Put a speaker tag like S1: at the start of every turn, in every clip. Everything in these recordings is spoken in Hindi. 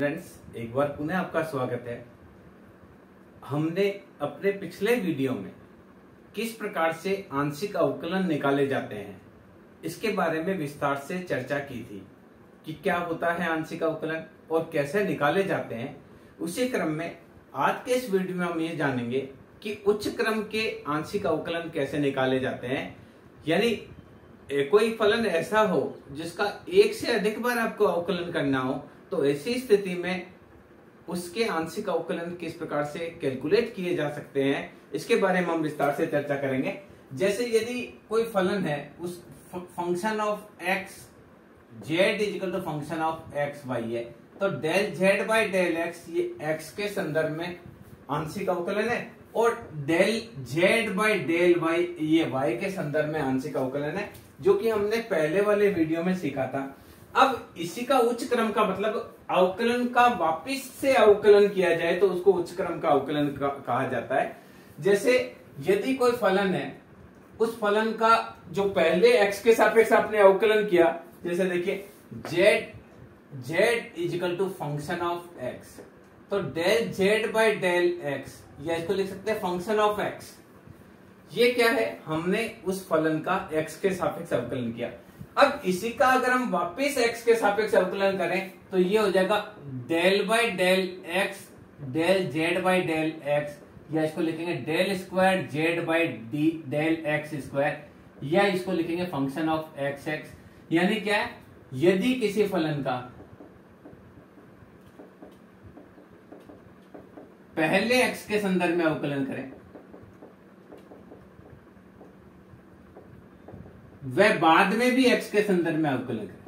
S1: फ्रेंड्स एक बार पुनः आपका स्वागत है। हमने अपने पिछले वीडियो में किस प्रकार से आंशिक अवकलन निकाले जाते हैं, इसके बारे में विस्तार से चर्चा की थी कि क्या होता है आंशिक अवकलन और कैसे निकाले जाते हैं। उसी क्रम में आज के इस वीडियो में हम ये जानेंगे कि उच्च क्रम के आंशिक अवकलन कैसे निकाले जाते हैं। यानी कोई फलन ऐसा हो जिसका एक से अधिक बार आपको अवकलन करना हो तो ऐसी स्थिति में उसके आंशिक अवकलन किस प्रकार से कैलकुलेट किए जा सकते हैं, इसके बारे में हम विस्तार से चर्चा करेंगे। जैसे यदि कोई फलन है, उस function of x z is equal to function of x y है तो del z by del x ये एक्स के संदर्भ में आंशिक अवकलन है, और del z by del y ये वाई के संदर्भ में आंशिक अवकलन है, जो कि हमने पहले वाले वीडियो में सीखा था। अब इसी का उच्च क्रम का मतलब अवकलन का वापिस से अवकलन किया जाए तो उसको उच्च क्रम का अवकलन कहा जाता है। जैसे यदि कोई फलन है, उस फलन का जो पहले x के सापेक्ष आपने अवकलन किया, जैसे देखिए, z z is equal to function of x. तो del z by del x, या इसको लिख सकते हैं फ़ंक्शन ऑफ़ x ये क्या है? हमने उस फलन का x के सापेक्ष अवकलन किया। अब इसी का अगर हम वापिस x के सापेक्ष अवकलन करें तो ये हो जाएगा del by del x del z by del x, या इसको लिखेंगे del square z by d del x square या इसको लिखेंगे फ़ंक्शन ऑफ़ एक्स एक्स यानी क्या? है यदि किसी फलन का पहले x के संदर्भ में अवकलन करें वह बाद में भी एक्स के संदर्भ में अवकलन करें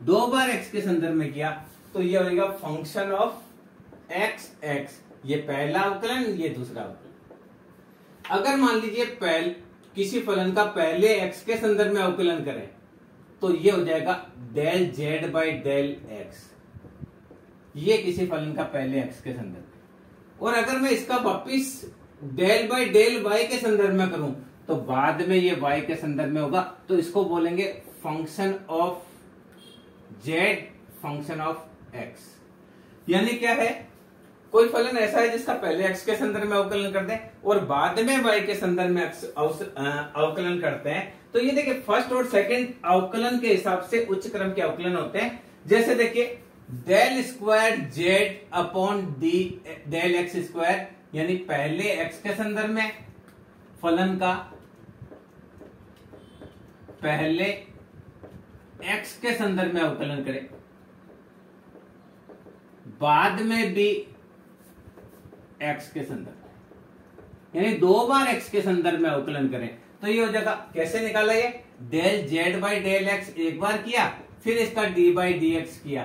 S1: दो बार एक्स के संदर्भ में किया तो यह होगा फ़ंक्शन ऑफ़ एक्स एक्स ये पहला अवकलन, ये दूसरा अवकलन। अगर मान लीजिए पहले, किसी फलन का पहले एक्स के संदर्भ में अवकलन करें तो ये हो जाएगा del z by del x ये किसी फलन का पहले एक्स के संदर्भ में। और अगर मैं इसका वापिस डेल बाई डेल वाई के संदर्भ में करूँ तो बाद में ये वाई के संदर्भ में होगा तो इसको बोलेंगे function of z function of x यानी क्या है? कोई फलन ऐसा है जिसका पहले एक्स के संदर्भ में अवकलन करते हैं और बाद में वाई के संदर्भ में अवकलन करते हैं। तो ये देखिए फ़र्स्ट और सेकंड अवकलन के हिसाब से उच्च क्रम के अवकलन होते हैं। जैसे देखिए del square z upon d del x square यानी पहले x के संदर्भ में फलन का, पहले x के संदर्भ में अवकलन करें। बाद में भी x के संदर्भ में। यानी दो बार x के संदर्भ में अवकलन करें। तो ये हो जाएगा, कैसे निकाला ये? Del z by del x एक बार किया, फिर इसका डी बाई डी एक्स किया।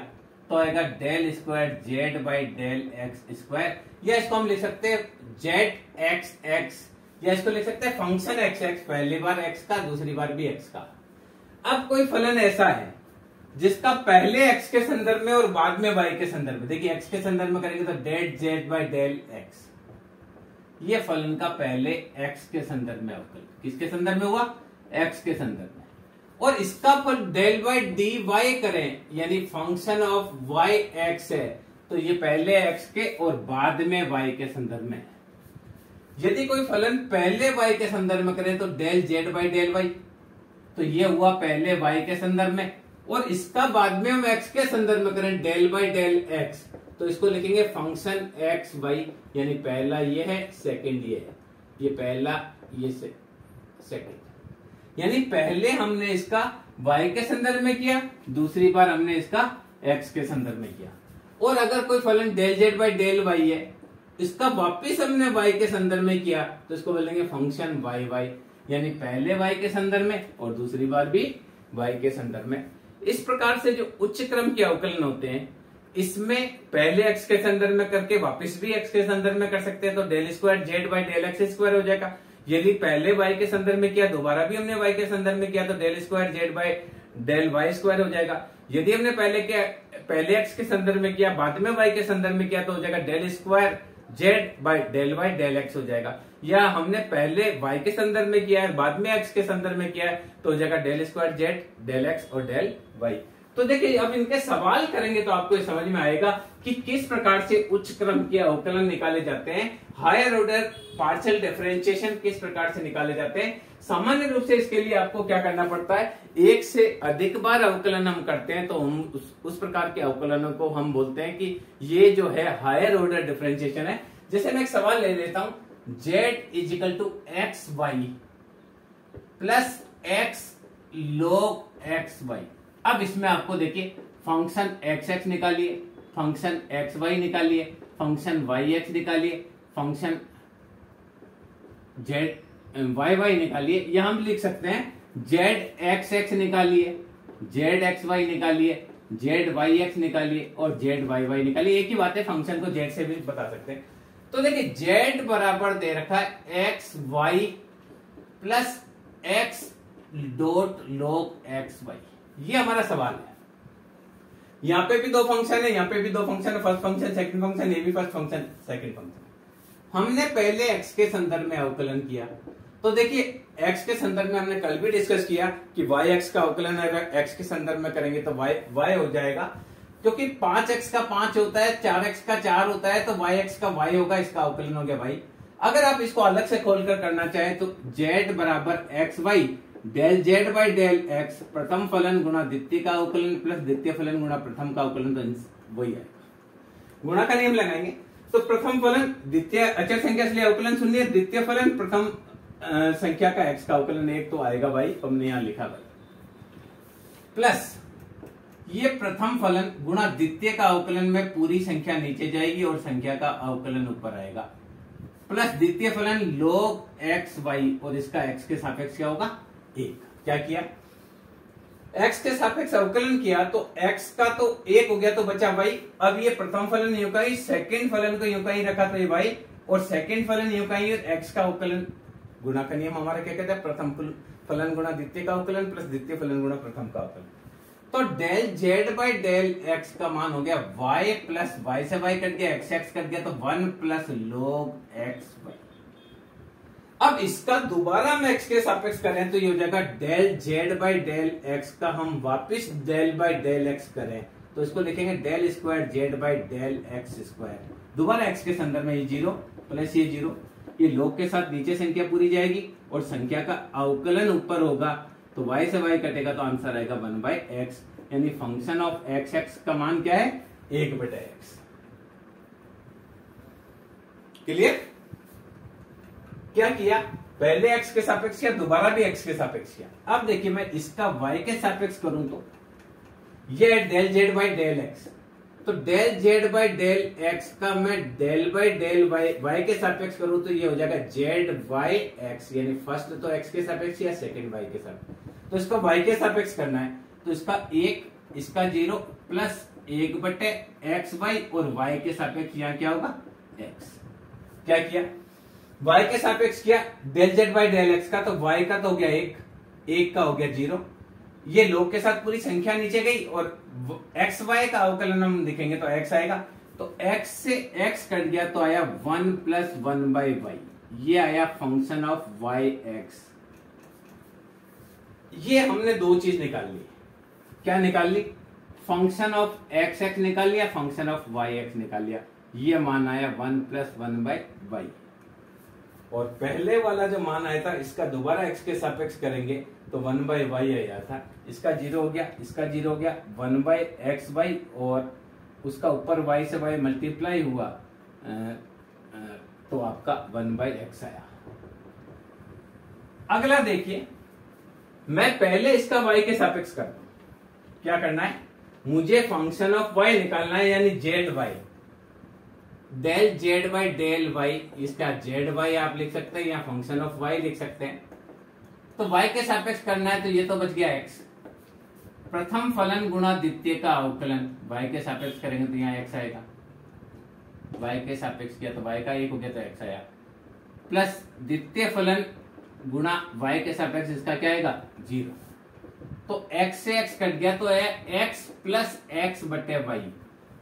S1: तो आएगा del square z by del x square या इसको हम लिख सकते हैं जेड एक्स एक्स या इसको लिख सकते हैं फ़ंक्शन एक्स एक्स पहली बार एक्स का, दूसरी बार भी एक्स का. अब कोई फलन ऐसा है जिसका पहले एक्स के संदर्भ में और बाद में वाई के संदर्भ में. देखिए एक्स के संदर्भ में करेंगे तो del z by del x ये फलन का पहले एक्स के संदर्भ में अवकल. किसके संदर्भ में हुआ? एक्स के संदर्भ में. और इसका फल डेल बाई डी वाई करें, यानी फ़ंक्शन ऑफ़ वाई एक्स है। तो ये पहले एक्स के और बाद में वाई के संदर्भ में। यदि कोई फलन पहले वाई के संदर्भ में करें तो del z by del y तो ये हुआ पहले वाई के संदर्भ में, और इसका बाद में हम एक्स के संदर्भ में करें डेल बाई डेल एक्स तो इसको लिखेंगे फ़ंक्शन एक्स वाई यानी पहला ये है सेकंड ये है। ये पहला, ये सेकंड यानी पहले हमने इसका y के संदर्भ में किया, दूसरी बार हमने इसका x के संदर्भ में किया। और अगर कोई फलन del z by del y है, इसका वापिस हमने y के संदर्भ में किया तो इसको बोलेंगे फ़ंक्शन वाई वाई यानी पहले y के संदर्भ में और दूसरी बार भी y के संदर्भ में। इस प्रकार से जो उच्च क्रम के अवकलन होते हैं, इसमें पहले x के संदर्भ में करके वापस भी x के संदर्भ में कर सकते हैं तो del square z by del x square हो जाएगा। यदि पहले y के संदर्भ में किया, दोबारा भी हमने y के संदर्भ में किया तो del square z by del y square हो जाएगा। यदि हमने पहले क्या पहले x के संदर्भ में किया, बाद में y के संदर्भ में किया तो हो जाएगा del square z by del y del x हो जाएगा। या हमने पहले y के संदर्भ में किया है, बाद में x के संदर्भ में किया है तो हो जाएगा del square z del x और डेल वाई तो देखिए अब इनके सवाल करेंगे तो आपको समझ में आएगा कि किस प्रकार से उच्च क्रम के अवकलन निकाले जाते हैं हायर ऑर्डर पार्शियल डिफरेंशिएशन किस प्रकार से निकाले जाते हैं। सामान्य रूप से इसके लिए आपको क्या करना पड़ता है एक से अधिक बार अवकलन हम करते हैं तो हम उस, उस प्रकार के अवकलनों को हम बोलते हैं कि ये जो है हायर ऑर्डर डिफरेंशिएशन है। जैसे मैं एक सवाल ले लेता हूँ z equal to x y plus x log x y अब इसमें आपको देखिए फ़ंक्शन एक्स एक्स निकालिए फ़ंक्शन एक्स वाई निकालिए फ़ंक्शन वाई एक्स निकालिए फ़ंक्शन जेड वाई वाई निकालिए। या हम लिख सकते हैं जेड एक्स एक्स निकालिए जेड एक्स वाई निकालिए जेड वाई एक्स निकालिए और जेड वाई वाई निकालिए। एक ही बात है फ़ंक्शन को जेड से भी बता सकते हैं। तो देखिए जेड बराबर दे रखा है x y plus x dot log x y ये हमारा सवाल है। यहाँ पे भी दो फ़ंक्शन है, यहाँ पे भी दो फ़ंक्शन है फ़र्स्ट फ़ंक्शन सेकंड फ़ंक्शन ये भी फ़र्स्ट फ़ंक्शन सेकंड फ़ंक्शन हमने पहले एक्स के संदर्भ में अवकलन किया। तो देखिए एक्स के संदर्भ में हमने कल भी डिस्कस किया कि वाई एक्स का अवकलन अगर एक्स के संदर्भ में करेंगे तो वाई वाई हो जाएगा। क्योंकि पाँच एक्स का पाँच होता है, चार एक्स का चार होता है तो वाई एक्स का वाई होगा, इसका अवकलन हो गया भाई। अगर आप इसको अलग से खोलकर करना चाहें तो जेड बराबर x y del z by del x प्रथम फलन गुणा द्वितीय का अवकलन प्लस द्वितीय फलन गुणा प्रथम का अवकलन तो वही आएगा गुणा का नियम लगाएँगे। तो प्रथम फलन द्वितीय अचर संख्या इसलिए अवकलन सुनिए। द्वितीय फलन प्रथम संख्या का एक्स का अवकलन एक तो आएगा भाई, हमने यहाँ लिखा भाई। प्लस ये प्रथम फलन गुणा द्वितीय का अवकलन में पूरी संख्या नीचे जाएगी और संख्या का अवकलन ऊपर आएगा। प्लस द्वितीय फलन लोग एक्स वाई और इसका एक्स के सापेक्ष क्या होगा? एक। क्या किया? X के सापेक्ष अवकलन किया तो x का तो एक हो गया तो बचा y अब ये प्रथम फलन यू का सेकेंड फलन को यू ही रखा तो ये y, और सेकेंड फलन यू का ही x का अवकलन। गुणा का नियम हमारा क्या कहता है? प्रथम फलन गुणा द्वितीय का अवकलन प्लस द्वितीय फलन गुणा प्रथम का अवकलन। तो del z by del x का मान हो गया y प्लस वाई से y कट गया एक्स एक्स कट गया तो one plus log x y अब इसका दोबारा हम एक्स के सापेक्ष करें तो ये हो जाएगा del z by del x का हम वापिस डेल बाई डेल एक्स करें। तो इसको लिखेंगे del square z by del x square दोबारा एक्स के संदर्भ में ये ज़ीरो प्लस ये ज़ीरो ये लोग के साथ नीचे संख्या पूरी जाएगी और संख्या का अवकलन ऊपर होगा। तो वाई से वाई कटेगा तो आंसर आएगा वन बाई एक्स यानी फ़ंक्शन ऑफ़ एक्स एक्स का मान क्या है? एक बटे एक्स क्लियर क्या किया? पहले एक्स के सापेक्ष किया, दोबारा भी एक्स के सापेक्ष किया। अब देखिए, मैं इसका वाई के सापेक्ष करूँ तो। ये del z by del x तो del z by del x का मैं del by del y y के सापेक्ष करूँ तो ये हो जाएगा जेड वाई एक्स यानी फ़र्स्ट तो एक्स के सापेक्ष या सेकंड वाई के सापेक्ष। तो इसका वाई के सापेक्ष करना है। तो इसका एक, इसका ज़ीरो प्लस एक बटे एक्स वाई और वाई के सापेक्ष यहाँ क्या होगा? एक्स क्या किया? Y के सापेक्ष किया del z by del x का तो y का तो हो गया एक एक का हो गया ज़ीरो ये लोग के साथ पूरी संख्या नीचे गई और एक्स वाई का अवकलन हम दिखेंगे तो x आएगा। तो x से x कट गया तो आया one plus one by y ये आया फ़ंक्शन ऑफ़ वाई एक्स ये हमने दो चीज़ निकाल ली। क्या निकाल ली? फ़ंक्शन ऑफ़ एक्स एक्स निकाल लिया फ़ंक्शन ऑफ़ वाई एक्स निकाल लिया। ये मान आया one plus one by y और पहले वाला जो मान आया था, इसका दोबारा एक्स के सापेक्ष करेंगे तो वन बाई वाई आया था। इसका ज़ीरो हो गया, इसका ज़ीरो हो गया, वन बाई एक्स वाई और उसका ऊपर वाई से वाई मल्टीप्लाई हुआ तो आपका वन बाई एक्स आया। अगला देखिए, मैं पहले इसका वाई के सापेक्ष करता हूँ। क्या करना है? मुझे फ़ंक्शन ऑफ़ वाई निकालना है, यानी z y del z by del y इसका जेड वाई आप लिख सकते हैं या फ़ंक्शन ऑफ़ वाई लिख सकते हैं। तो वाई के सापेक्ष करना है तो ये तो बच गया एक्स प्रथम फलन गुणा द्वितीय का अवकलन वाई के सापेक्ष करेंगे तो यहाँ एक्स आएगा। वाई के सापेक्ष किया तो वाई का एक हो गया तो एक्स आया। प्लस द्वितीय फलन गुणा वाई के सापेक्ष इसका क्या आएगा? ज़ीरो। तो एक्स से एक्स कट गया तो एक्स प्लस एक्स बटे वाई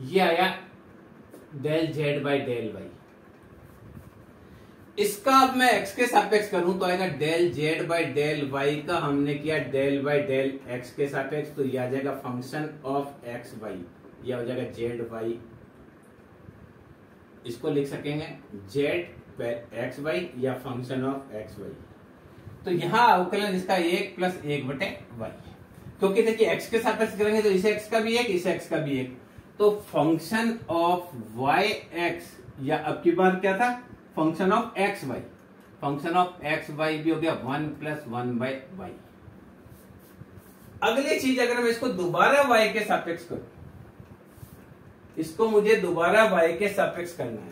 S1: ये आया del z by del y इसका अब मैं एक्स के सापेक्ष करूँ तो आएगा del z by del y का हमने किया डेल बाई डेल एक्स के सापेक्ष तो यह आ जाएगा फ़ंक्शन ऑफ़ एक्स वाई यह हो जाएगा जेड वाई इसको लिख सकेंगे जेड एक्स वाई या फ़ंक्शन ऑफ़ एक्स वाई तो यहाँ अवकलन इसका एक प्लस एक बटे वाई क्योंकि देखिए एक्स के सापेक्ष करेंगे तो इसे एक्स का भी एक, इसे एक्स का भी एक. तो फ़ंक्शन ऑफ़ वाई एक्स या अब की बार क्या था? Function of x y function of x y भी हो गया one plus one by y अगली चीज़ अगर मैं इसको दोबारा वाई के सापेक्ष करूँ, इसको मुझे दोबारा वाई के सापेक्ष करना है।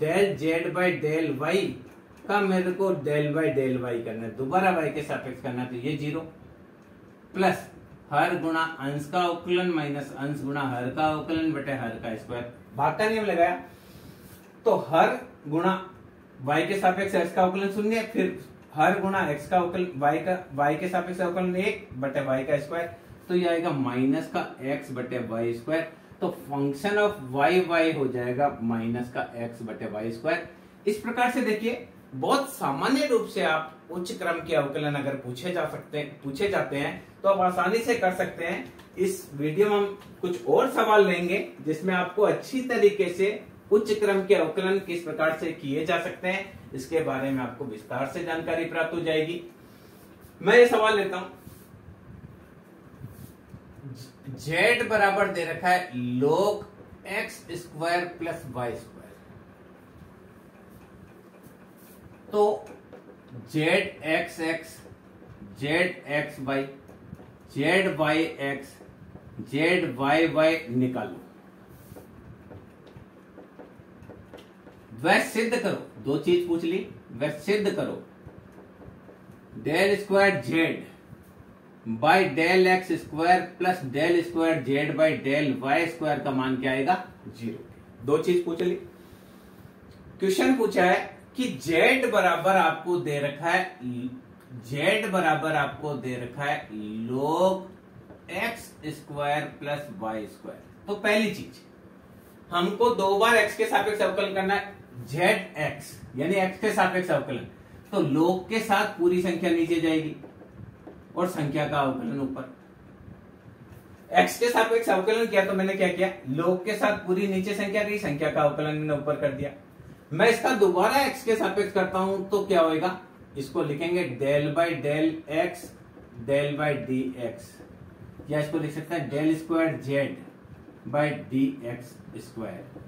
S1: Del z by del y का मेरे को डेल बाई डेल वाई करना है। दोबारा वाई के सापेक्ष करना है तो ये ज़ीरो प्लस हर गुणा अंश का अवकलन माइनस अंश गुणा हर का अवकलन बटे हर का स्क्वायर। भाग का नियम लगाया। तो हर गुणा y के सापेक्ष x का अवकलन शून्य, फिर हर गुणा x का अवकलन y का, y के सापेक्ष अवकलन एक बटे y का स्क्वायर। तो यह आएगा माइनस का x बटे वाई स्क्वायर। तो फ़ंक्शन ऑफ़ y y हो जाएगा माइनस का x बटे वाई स्क्वायर। इस प्रकार से देखिए बहुत सामान्य रूप से आप उच्च क्रम के अवकलन अगर पूछे जा सकते हैं, पूछे जाते हैं तो आप आसानी से कर सकते हैं। इस वीडियो में हम कुछ और सवाल लेंगे, जिसमें आपको अच्छी तरीके से उच्च क्रम के अवकलन किस प्रकार से किए जा सकते हैं, इसके बारे में आपको विस्तार से जानकारी प्राप्त हो जाएगी। मैं ये सवाल लेता हूँ। जेड बराबर दे रखा है log x square plus y square तो z x x z x y z y x z y y निकालो वह सिद्ध करो। दो चीज़ पूछ ली। वह सिद्ध करो। Del square z by del x square plus del square z by del y square का मान क्या आएगा? ज़ीरो। दो चीज़ पूछ ली। क्वेश्चन पूछा है कि जेड बराबर आपको दे रखा है, जेड बराबर आपको दे रखा है log x square plus y square तो पहली चीज़, हमको दो बार एक्स के सापेक्ष अवकलन करना है, जेड एक्स यानी एक्स के सापेक्ष अवकलन. तो लोग के साथ पूरी संख्या नीचे जाएगी और संख्या का अवकलन ऊपर. एक्स के सापेक्ष अवकलन किया तो मैंने क्या किया? लोग के साथ पूरी नीचे संख्या गई संख्या का अवकलन मैंने ऊपर कर दिया. मैं इसका दोबारा एक्स के सापेक्ष करता हूँ तो क्या होगा इसको लिखेंगे del by del x del by d x या इसको लिख सकते हैं del square z by d x square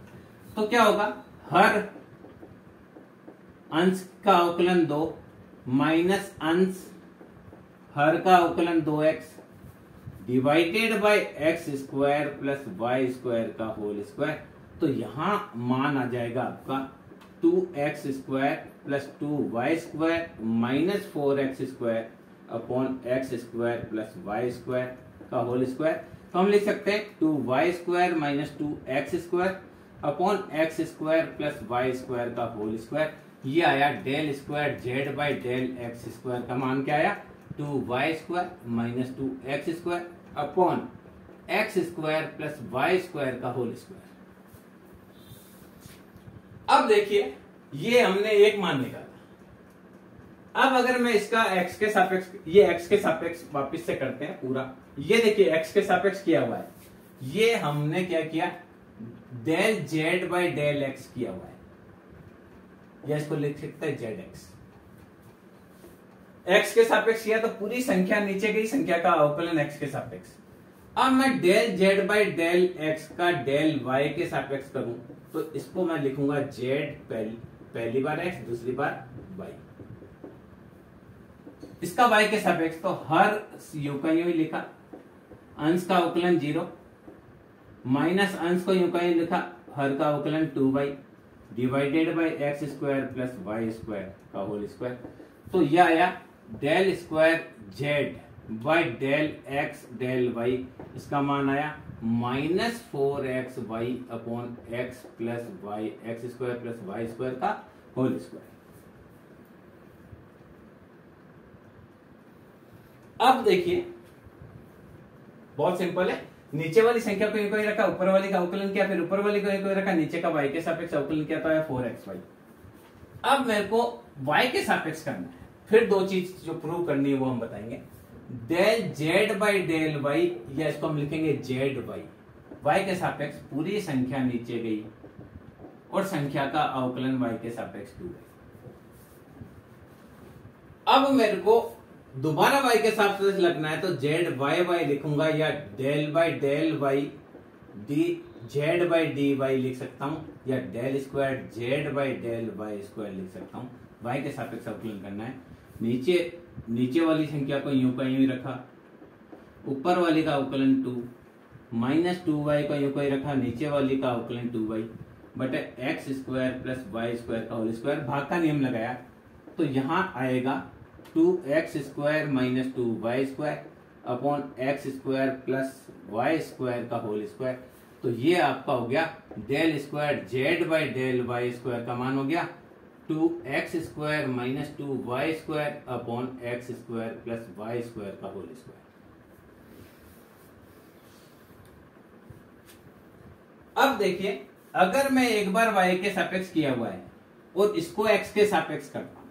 S1: तो क्या होगा? हर अंश का अवकलन दो माइनस अंश हर का अवकलन दो x divided by x square plus y square का होल स्क्वायर तो यहाँ मान आ जाएगा आपका two x square plus two y square minus four x square upon x square plus y square का होल स्क्वायर तो हम लिख सकते हैं two y square minus two x square upon x square plus y square का होल स्क्वायर ये आया del square z by del x square का मान क्या आया? Two y square minus two x square upon x square plus y square का होल स्क्वायर अब देखिए, ये हमने एक मान निकाला। अब अगर मैं इसका x के सापेक्ष, ये x के सापेक्ष वापिस से करते हैं पूरा। ये देखिए, x के सापेक्ष किया हुआ है। ये हमने क्या किया? Del z by del x किया हुआ है। या इसको लिख सकते हैं जेड एक्स एक्स के सापेक्ष किया तो पूरी संख्या नीचे गई, संख्या का अवकलन एक्स के सापेक्ष। अब मैं del z by del x का डेल वाई के सापेक्ष करूँ। तो इसको मैं लिखूँगा जेड पहली, पहली बार एक्स दूसरी बार वाई। इसका वाई के सापेक्ष तो हर यू का यू लिखा। अंश का अवकलन ज़ीरो माइनस अंश को यू का यू लिखा हर का अवकलन two by divided by x square plus y square का होल स्क्वायर। तो यह आया del square z by del x del y इसका मान आया minus four x y upon x plus y x square plus y square का होल स्क्वायर अब देखिए, बहुत सिंपल है। नीचे वाली संख्या को एक रखा, ऊपर वाली का अवकलन किया, फिर ऊपर वाली को एक रखा, नीचे का वाई के सापेक्ष अवकलन किया तो फोर एक्स वाई अब मेरे को वाई के सापेक्ष करना है। फिर दो चीज़ जो प्रूव करनी है वो हम बताएँगे। Del z by del y या इसको हम लिखेंगे जेड वाई वाई के सापेक्ष पूरी संख्या नीचे गई और संख्या का अवकलन वाई के सापेक्ष टू है। अब मेरे को दोबारा वाई के सापेक्ष लगना है तो जेड वाई वाई लिखूँगा या del by del y d z by d y लिख सकता हूँ या del square z by del y square लिख सकता हूँ। वाई के सापेक्ष अवकलन करना है। नीचे नीचे वाली संख्या को यूँ का यूँ रखा। ऊपर वाली का अवकलन टू, माइनस टू वाई का यूँ का ही रखा, नीचे वाली का अवकलन two y, but x square plus y square का होल स्क्वायर भाग का नियम लगाया। तो यहाँ आएगा two x square minus two y square upon x square plus y square का होल स्क्वायर। तो ये आपका हो गया del square z by del y square का मान हो गया। Two x square minus two y square upon x square plus y square का होल स्क्वायर अब देखिए, अगर मैं एक बार y के सापेक्ष किया हुआ है और इसको x के सापेक्ष करता हूँ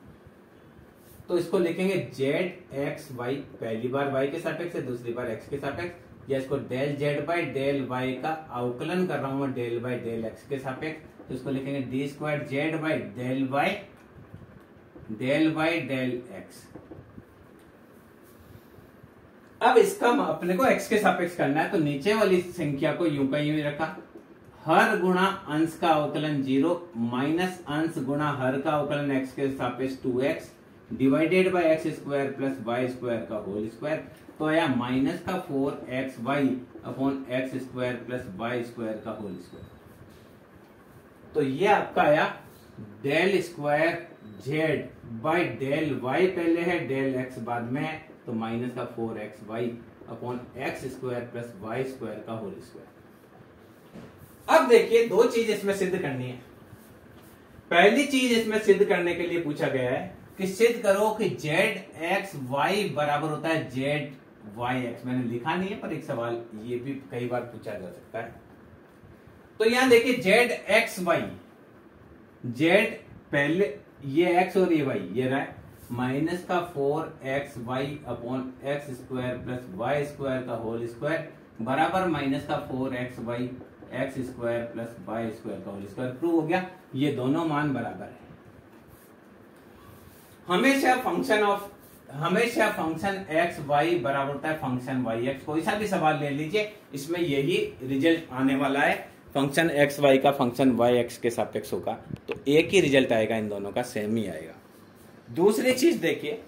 S1: तो इसको लिखेंगे जेड एक्स वाई पहली बार y के सापेक्ष है, दूसरी बार x के सापेक्ष या इसको del z by del y का अवकलन कर रहा हूँ मैं, डेल बाई डेल एक्स के सापेक्ष तो इसको लिखेंगे d square z by del y del y del x. अब इसका अपने को x के सापेक्ष करना है तो नीचे वाली संख्या को यू का यूँ रखा, हर गुणा अंश का अवकलन ज़ीरो, माइनस अंश गुणा हर का अवकलन एक्स के सापेक्ष two x divided by x square plus y square का होल स्क्वायर तो आया माइनस का four x y upon x square plus y square का होल स्क्वायर तो ये आपका आया del square z by del y पहले है डेल एक्स बाद में है तो माइनस का four x y upon x square plus y square का होल स्क्वायर अब देखिए दो चीज़ इसमें सिद्ध करनी है। पहली चीज़ इसमें सिद्ध करने के लिए पूछा गया है कि सिद्ध करो कि जेड एक्स वाई बराबर होता है जेड वाई एक्स। मैंने लिखा नहीं है, पर एक सवाल ये भी कई बार पूछा जा सकता है। तो यहाँ देखिए, जेड एक्स वाई, जेड पहले ये एक्स और ये वाई, ये रहा माइनस का four x y upon x square plus y square का होल स्क्वायर बराबर माइनस का four x y, x square plus y square का होल स्क्वायर। प्रूव हो गया। ये दोनों मान बराबर है। हमेशा फ़ंक्शन ऑफ़ हमेशा फ़ंक्शन एक्स वाई बराबर होता है फ़ंक्शन वाई एक्स कोई सा भी सवाल ले लीजिए, इसमें यही रिज़ल्ट आने वाला है। फ़ंक्शन एक्स वाई का फ़ंक्शन वाई एक्स के सापेक्ष होगा। तो एक ही रिज़ल्ट आएगा, इन दोनों का सेम ही आएगा। दूसरी चीज़ देखिए।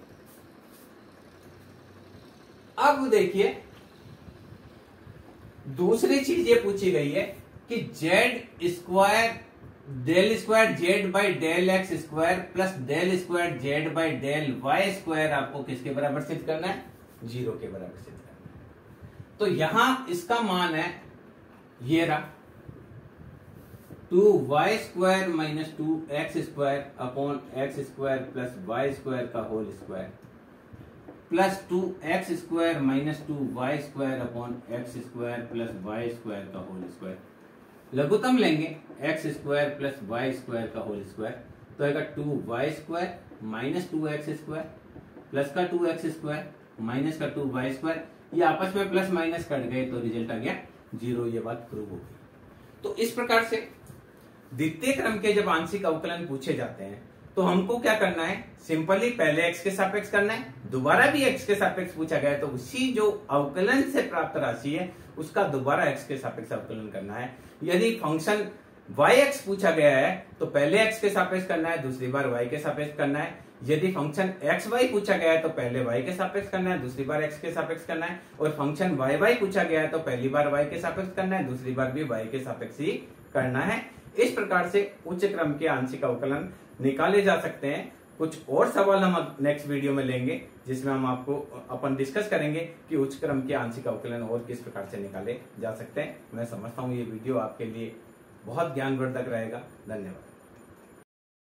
S1: अब देखिए, दूसरी चीज़ ये पूछी गई है कि z square del square z by del x square plus del square z by del y square आपको किसके बराबर सिद्ध करना है? ज़ीरो के बराबर सिद्ध करना है। तो यहाँ इसका मान है, ये रहा। Two y square minus two x square upon x square plus y square का whole square plus two x square minus two y square upon x square plus y square का होल स्क्वायर लघुतम लेंगे x square plus y square का होल स्क्वायर तो आएगा two y square minus two x square plus का टू एक्स स्क्वायर माइनस का टू वाई स्क्वायर ये आपस में प्लस माइनस कट गए तो रिज़ल्ट आ गया ज़ीरो ये बात प्रूव हो गई। तो इस प्रकार से द्वितीय क्रम के जब आंशिक अवकलन पूछे जाते हैं तो हमको क्या करना है? सिंपली पहले एक्स के सापेक्ष करना है, दोबारा भी एक्स के सापेक्ष पूछा गया तो उसी जो अवकलन से प्राप्त राशि है उसका दोबारा एक्स के सापेक्ष अवकलन करना है। यदि फ़ंक्शन वाई एक्स पूछा गया है तो पहले एक्स के सापेक्ष करना है, दूसरी बार वाई के सापेक्ष करना है। यदि फ़ंक्शन एक्स वाई पूछा गया है तो पहले वाई के सापेक्ष करना है, दूसरी बार एक्स के सापेक्ष करना है। और फ़ंक्शन वाई वाई पूछा गया है तो पहली बार वाई के सापेक्ष करना है, दूसरी बार भी वाई के सापेक्ष ही करना है। इस प्रकार से उच्च क्रम के आंशिक अवकलन निकाले जा सकते हैं। कुछ और सवाल हम नेक्स्ट वीडियो में लेंगे, जिसमें हम आपको अपन डिस्कस करेंगे कि उच्च क्रम के आंशिक अवकलन और किस प्रकार से निकाले जा सकते हैं। मैं समझता हूँ ये वीडियो आपके लिए बहुत ज्ञानवर्धक रहेगा। धन्यवाद।